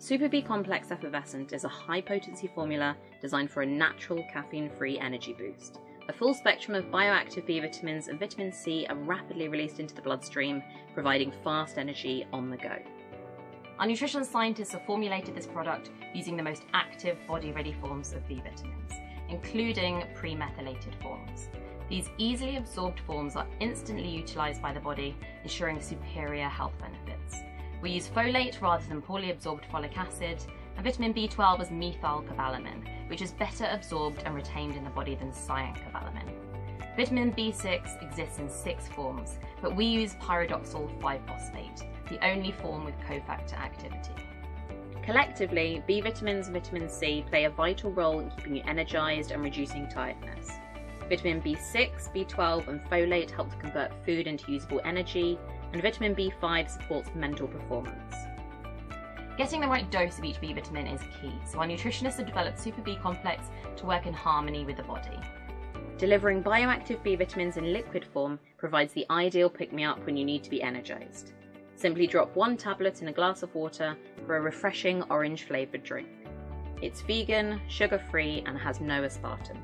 Super B Complex Effervescent is a high potency formula designed for a natural caffeine free energy boost. A full spectrum of bioactive B vitamins and vitamin C are rapidly released into the bloodstream, providing fast energy on the go. Our nutrition scientists have formulated this product using the most active body ready forms of B vitamins, including pre methylated forms. These easily absorbed forms are instantly utilised by the body, ensuring superior health benefits. We use folate rather than poorly absorbed folic acid, and vitamin B12 as methylcobalamin, which is better absorbed and retained in the body than cyanocobalamin. Vitamin B6 exists in six forms, but we use pyridoxal 5-phosphate, the only form with cofactor activity. Collectively, B vitamins and vitamin C play a vital role in keeping you energized and reducing tiredness. Vitamin B6, B12, and folate help to convert food into usable energy, and vitamin B5 supports mental performance. Getting the right dose of each B vitamin is key, so our nutritionists have developed Super B Complex to work in harmony with the body. Delivering bioactive B vitamins in liquid form provides the ideal pick me up when you need to be energized. Simply drop one tablet in a glass of water for a refreshing orange flavoured drink. It's vegan, sugar free, and has no aspartame.